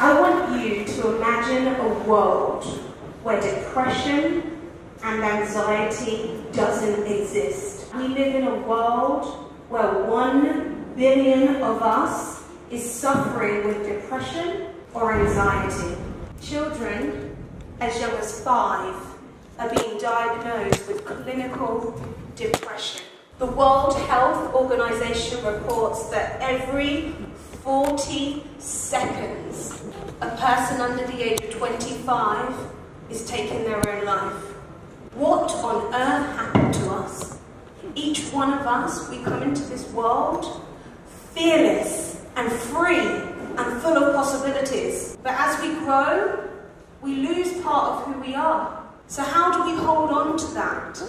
I want you to imagine a world where depression and anxiety doesn't exist. We live in a world where one billion of us is suffering with depression or anxiety. Children as young as five are being diagnosed with clinical depression. The World Health Organization reports that every 40 seconds, person under the age of 25 is taking their own life. What on earth happened to us? Each one of us, we come into this world fearless and free and full of possibilities. But as we grow, we lose part of who we are. So, how do we hold on to that?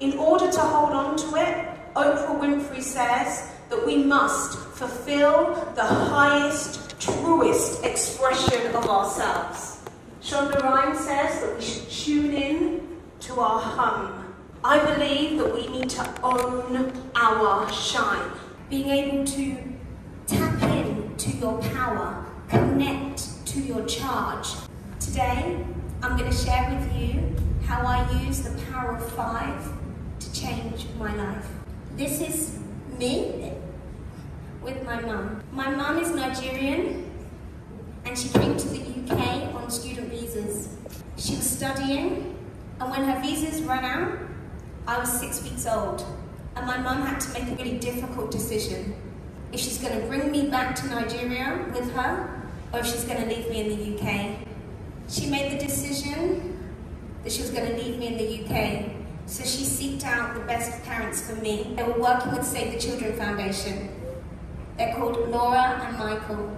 In order to hold on to it, Oprah Winfrey says that we must fulfill the highest, truest expression of ourselves. Shonda Rhimes says that we should tune in to our hum. I believe that we need to own our shine. Being able to tap in to your power, connect to your charge. Today, I'm going to share with you how I use the power of five to change my life. This is me with my mum. My mum is Nigerian and she came to the UK on student visas. She was studying and when her visas ran out, I was six weeks old and my mum had to make a really difficult decision. If she's going to bring me back to Nigeria with her or if she's going to leave me in the UK. She made the decision that she was going to leave me in the UK so she sought out the best parents for me. They were working with Save the Children Foundation. They're called Laura and Michael.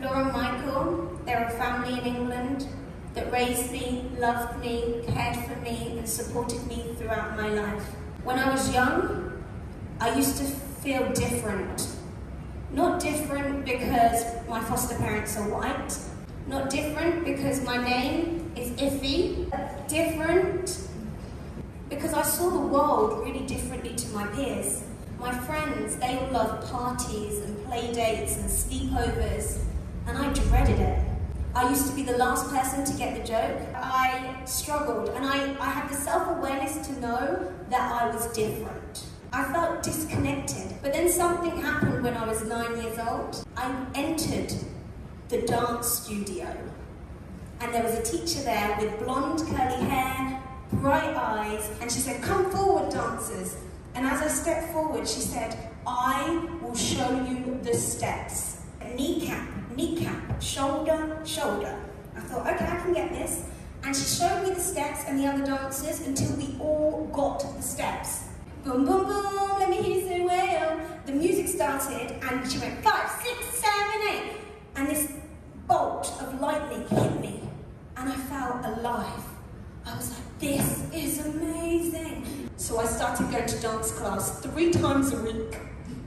Laura and Michael, they're a family in England that raised me, loved me, cared for me, and supported me throughout my life. When I was young, I used to feel different. Not different because my foster parents are white, not different because my name is Ife, different because I saw the world really differently to my peers. My friends, they all loved parties and play dates and sleepovers, and I dreaded it. I used to be the last person to get the joke. I struggled, and I, I had the self-awareness to know that I was different. I felt disconnected. But then something happened when I was nine years old. I entered the dance studio. And there was a teacher there with blonde curly hair, bright eyes, and she said, come forward, dancers. And as I stepped forward, she said, I will show you the steps. Kneecap, kneecap, shoulder, shoulder. I thought, okay, I can get this. And she showed me the steps and the other dancers until we all got the steps. Boom, boom, boom, let me hear you say well. The music started and she went five, six, seven, eight. And this bolt of lightning hit me. And I felt alive. I was like, this is amazing. So I started going to dance class three times a week.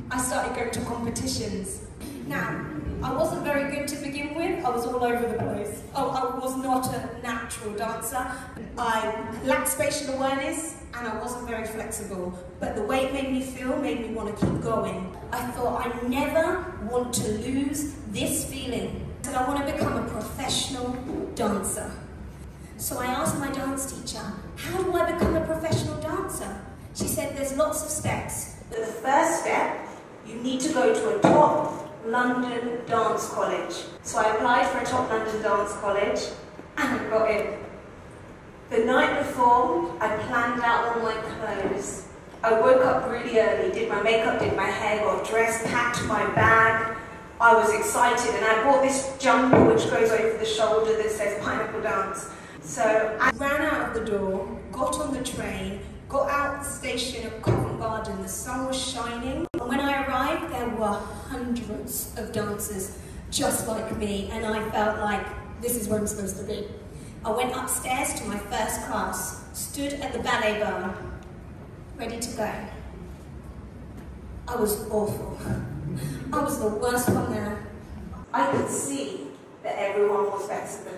I started going to competitions. Now, I wasn't very good to begin with. I was all over the place. Oh, I was not a natural dancer. I lacked spatial awareness and I wasn't very flexible. But the way it made me feel made me want to keep going. I thought I never want to lose this feeling. Said I want to become a professional dancer. So I asked my dance teacher, how do I become a professional dancer? She said there's lots of steps. The first step, you need to go to a top London dance college. So I applied for a top London dance college and I got in. The night before, I planned out all my clothes. I woke up really early, did my makeup, did my hair, got dressed, packed my bag. I was excited and I bought this jumper which goes over the shoulder that says Pineapple Dance. So I ran out of the door, got on the train, got out the station at Covent Garden. The sun was shining. And when I arrived, there were hundreds of dancers just like me. And I felt like this is where I'm supposed to be. I went upstairs to my first class, stood at the ballet bar, ready to go. I was awful. I was the worst one there. I could see that everyone was better than.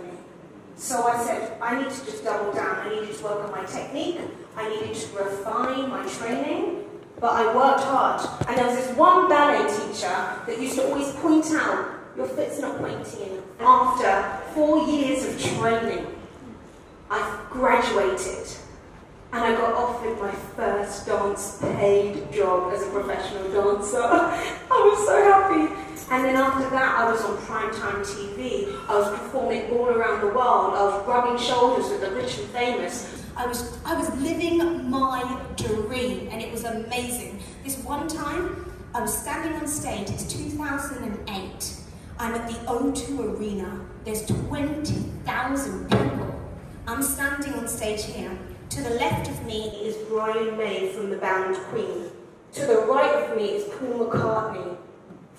So I said, I need to just double down. I needed to work on my technique. I needed to refine my training. But I worked hard. And there was this one ballet teacher that used to always point out your foot's not pointing enough. After four years of training, I graduated and I got offered my first dance paid job as a professional dancer. I was so happy. And then after that, I was on primetime TV. I was performing all around the world. I was rubbing shoulders with the rich and famous. I was, I was living my dream and it was amazing. This one time, I was standing on stage, it's 2008. I'm at the O2 Arena. There's 20,000 people. I'm standing on stage here. To the left of me is Brian May from the band Queen. To the right of me is Paul McCartney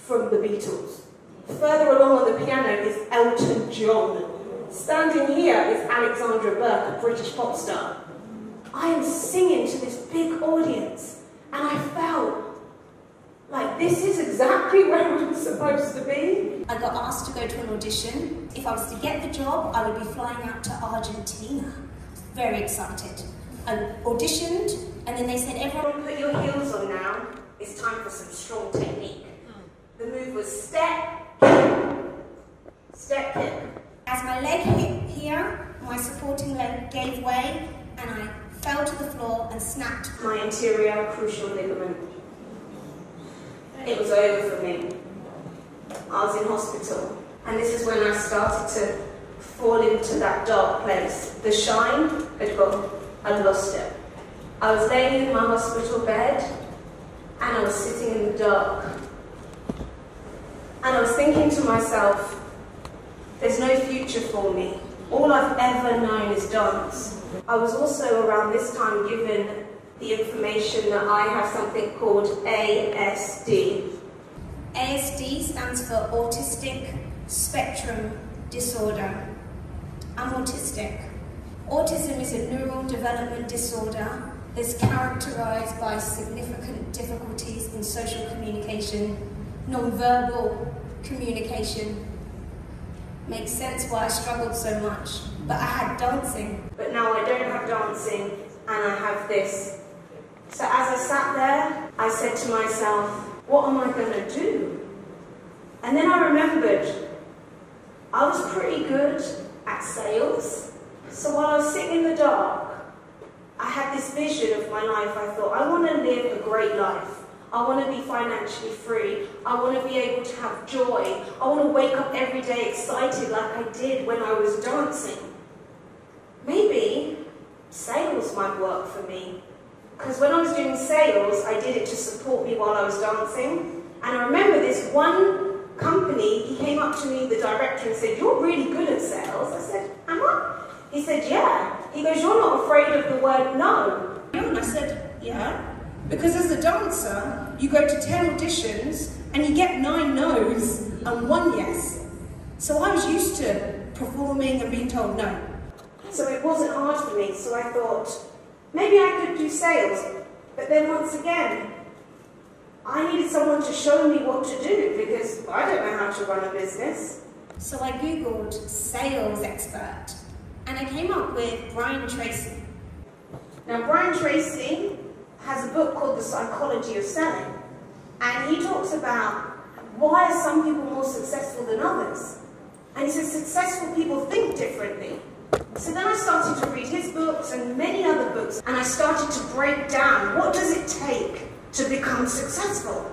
from the Beatles. Further along on the piano is Elton John. Standing here is Alexandra Burke, a British pop star. I am singing to this big audience, and I felt like this is exactly where I'm supposed to be. I got asked to go to an audition. If I was to get the job, I would be flying out to Argentina. Very excited. I auditioned, and then they said, everyone put your heels on now. It's time for some strong technique. The move was step, step, kick. As my leg hit here, my supporting leg gave way, and I fell to the floor and snapped my anterior cruciate ligament. It was over for me. I was in hospital. And this is when I started to fall into that dark place. The shine had gone. I'd lost it. I was laying in my hospital bed and I was sitting in the dark. And I was thinking to myself, there's no future for me. All I've ever known is dance. I was also around this time given the information that I have something called ASD. ASD stands for Autistic Spectrum Disorder. I'm autistic. Autism is a neural development disorder that's characterized by significant difficulties in social communication, non-verbal communication. Makes sense why I struggled so much. But I had dancing. But now I don't have dancing and I have this so as I sat there, I said to myself, what am I going to do? And then I remembered I was pretty good at sales. So while I was sitting in the dark, I had this vision of my life. I thought, I want to live a great life. I want to be financially free. I want to be able to have joy. I want to wake up every day excited like I did when I was dancing. Maybe sales might work for me. Because when I was doing sales, I did it to support me while I was dancing. And I remember this one company, he came up to me, the director, and said, You're really good at sales. I said, Am I? He said, Yeah. He goes, You're not afraid of the word no. And I said, Yeah. Because as a dancer, you go to 10 auditions and you get nine no's and one yes. So I was used to performing and being told no. So it wasn't hard for me, so I thought, Maybe I could do sales, but then once again, I needed someone to show me what to do because I don't know how to run a business. So I googled sales expert and I came up with Brian Tracy. Now Brian Tracy has a book called The Psychology of Selling and he talks about why are some people more successful than others. And he says successful people think differently. So then I started to read his books and many other books, and I started to break down what does it take to become successful.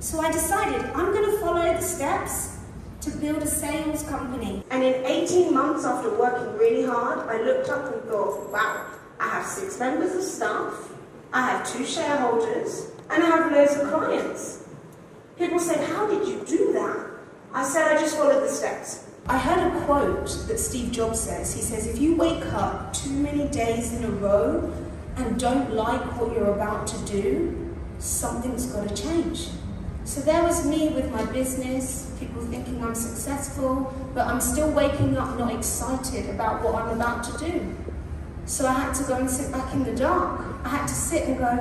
So I decided I'm going to follow the steps to build a sales company. And in 18 months after working really hard, I looked up and thought, wow, I have six members of staff, I have two shareholders, and I have loads of clients. People said, how did you do that? I said, I just followed the steps. I heard a quote that Steve Jobs says. He says, if you wake up too many days in a row and don't like what you're about to do, something's got to change. So there was me with my business, people thinking I'm successful, but I'm still waking up not excited about what I'm about to do. So I had to go and sit back in the dark. I had to sit and go,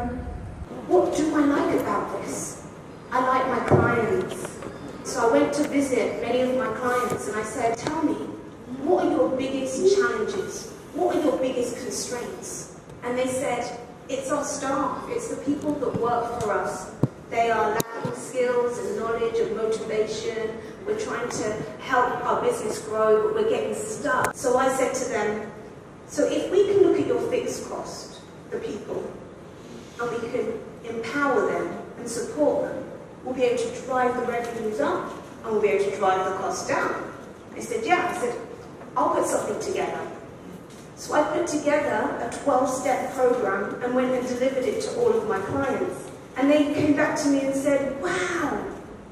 what do I like about this? I like my clients. So I went to visit many of my clients and I said, tell me, what are your biggest challenges? What are your biggest constraints? And they said, it's our staff, it's the people that work for us. They are lacking skills and knowledge and motivation. We're trying to help our business grow, but we're getting stuck. So I said to them, so if we can look at your fixed cost, the people, and we can empower them and support them, we'll be able to drive the revenues up and we'll be able to drive the costs down. I said, yeah. I said, I'll put something together. So I put together a 12-step program and went and delivered it to all of my clients. And they came back to me and said, wow,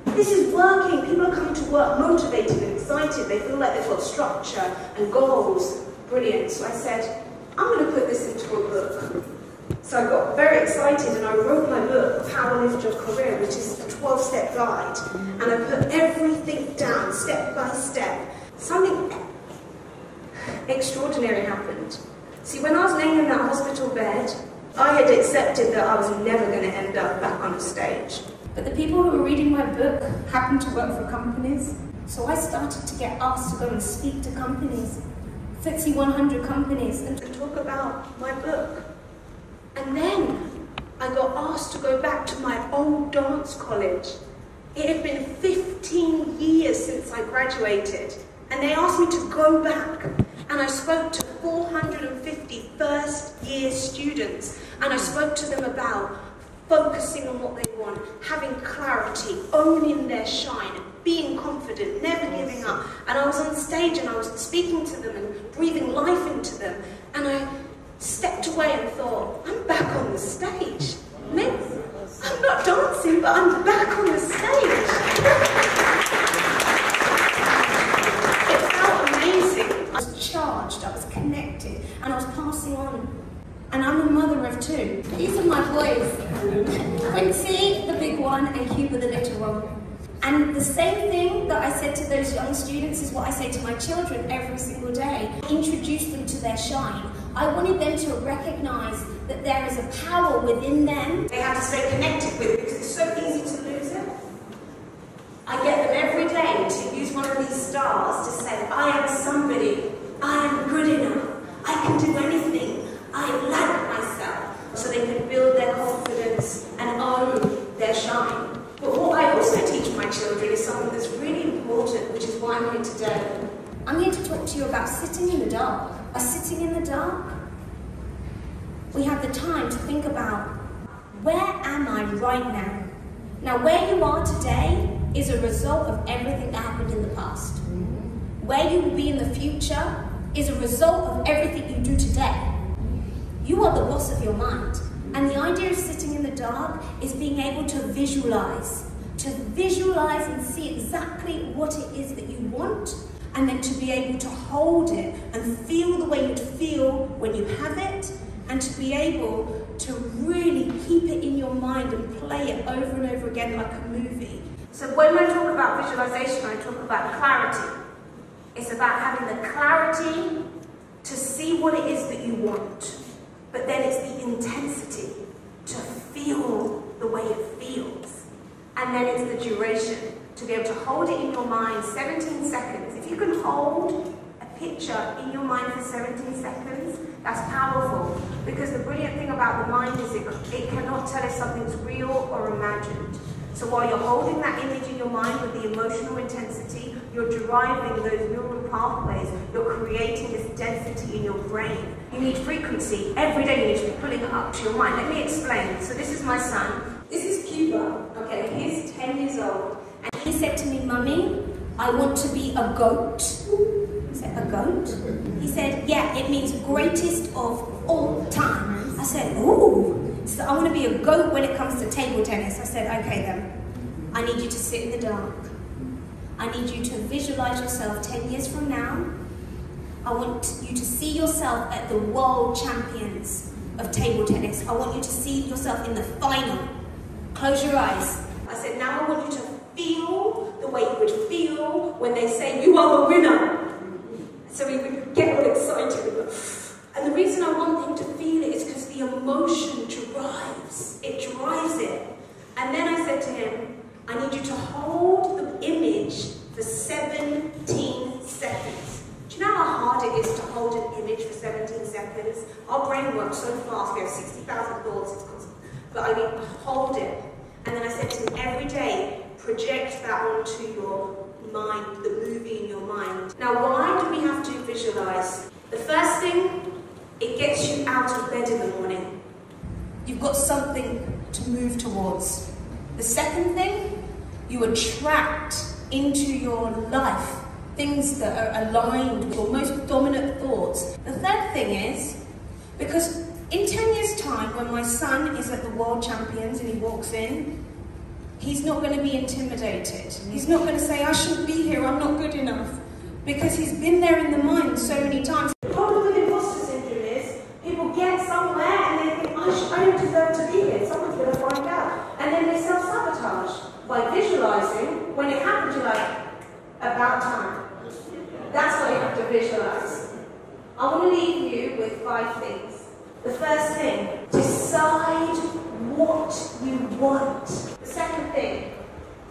this is working. People are coming to work motivated and excited. They feel like they've got structure and goals brilliant. So I said, I'm going to put this into a book. So I got very excited and I wrote my book, Power Lift Your Career, which is a 12-step guide. And I put everything down, step by step. Something extraordinary happened. See, when I was laying in that hospital bed, I had accepted that I was never going to end up back on a stage. But the people who were reading my book happened to work for companies. So I started to get asked to go and speak to companies. FTSE 100 companies and to talk about my book. And then I got asked to go back to my old dance college. It had been 15 years since I graduated, and they asked me to go back. And I spoke to 450 first year students, and I spoke to them about focusing on what they want, having clarity, owning their shine, never giving up. And I was on stage and I was speaking to them and breathing life into them. And I stepped away and thought, I'm back on the stage. I'm not dancing, but I'm back on the stage. it felt amazing. I was charged, I was connected, and I was passing on. And I'm a mother of two. These are my boys. Quincy, the big one, and Cuba, the little one. And the same thing that I said to those young students is what I say to my children every single day. Introduce them to their shine. I wanted them to recognize that there is a power within them. They have to stay connected with it because it's so easy to lose it. I get them every day to use one of these stars to say, I am somebody, I am good enough, I can do anything, I like myself. So they can build their confidence and own their shine. But what I also teach my children is something that's really important, today. I'm here to talk to you about sitting in the dark. By sitting in the dark, we have the time to think about where am I right now? Now, where you are today is a result of everything that happened in the past. Where you will be in the future is a result of everything you do today. You are the boss of your mind. And the idea of sitting in the dark is being able to visualize, to visualize and see exactly what it is that you want, and then to be able to hold it and feel the way you'd feel when you have it, and to be able to really keep it in your mind and play it over and over again like a movie. So when I talk about visualization, I talk about clarity. It's about having the clarity to see what it is that you want but then it's the intensity to feel the way it feels. And then it's the duration, to be able to hold it in your mind 17 seconds. If you can hold a picture in your mind for 17 seconds, that's powerful. Because the brilliant thing about the mind is it, it cannot tell if something's real or imagined. So while you're holding that image in your mind with the emotional intensity, you're deriving those neural pathways, you're creating this density in your brain. You need frequency. Every day you need to be pulling it up to your mind. Let me explain. So this is my son. This is Cuba. Okay, he's 10 years old. And he said to me, Mummy, I want to be a goat. I said, a goat? He said, yeah, it means greatest of all time. I said, ooh. So I want to be a goat when it comes to table tennis. I said, okay then. I need you to sit in the dark. I need you to visualize yourself 10 years from now. I want you to see yourself at the world champions of table tennis. I want you to see yourself in the final. Close your eyes. I said, now I want you to feel way you would feel when they say you are the winner. So we would get all excited. And the reason I want him to feel it is because the emotion drives. It drives it. And then I said to him, I need you to hold the image for 17 seconds. Do you know how hard it is to hold an image for 17 seconds? Our brain works so fast, we have 60,000 thoughts, but I mean, hold it. And then I said to him, every day, project that onto your mind, the movie in your mind. Now, why do we have to visualize? The first thing, it gets you out of bed in the morning. You've got something to move towards. The second thing, you attract into your life things that are aligned with your most dominant thoughts. The third thing is, because in 10 years' time, when my son is at the World Champions and he walks in, he's not going to be intimidated. He's not going to say, I shouldn't be here, I'm not good enough. Because he's been there in the mind so many times. The problem with imposter syndrome is people get somewhere and they think, I, should, I don't deserve to be here, someone's going to find out. And then they self sabotage by visualizing. When it happens, you're like, about time. That's what you have to visualize. I want to leave you with five things. The first thing, decide what you want.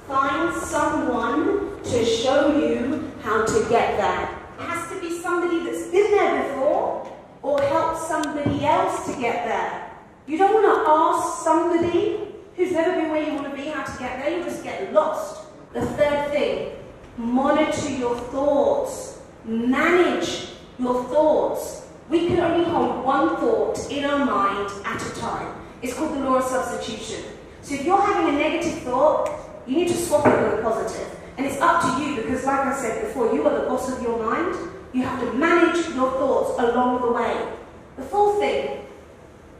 Find someone to show you how to get there. It has to be somebody that's been there before or help somebody else to get there. You don't want to ask somebody who's never been where you want to be how to get there, you just get lost. The third thing, monitor your thoughts, manage your thoughts. We can only hold one thought in our mind at a time. It's called the law of substitution. So if you're having a negative thought, you need to swap it with a positive. And it's up to you because, like I said before, you are the boss of your mind. You have to manage your thoughts along the way. The fourth thing,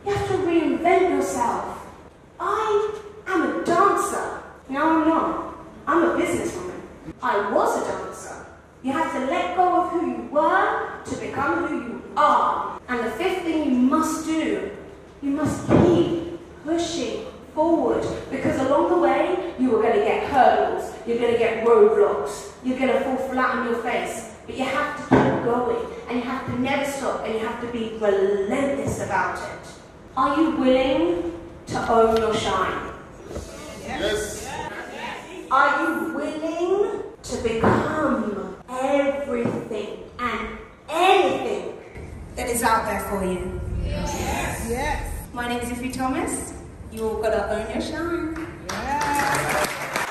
you have to reinvent yourself. I am a dancer. No, I'm not. I'm a businesswoman. I was a dancer. You have to let go of who you were to become who you are. And the fifth thing you must do, you must keep pushing forward because along the way you are going to get hurdles, you're going to get roadblocks, you're going to fall flat on your face. But you have to keep going and you have to never stop and you have to be relentless about it. Are you willing to own your shine? Yes. Are you willing to become everything and anything that is out there for you? Yes. Yes. My name is Ife Thomas. You all gotta own your shine. Yes.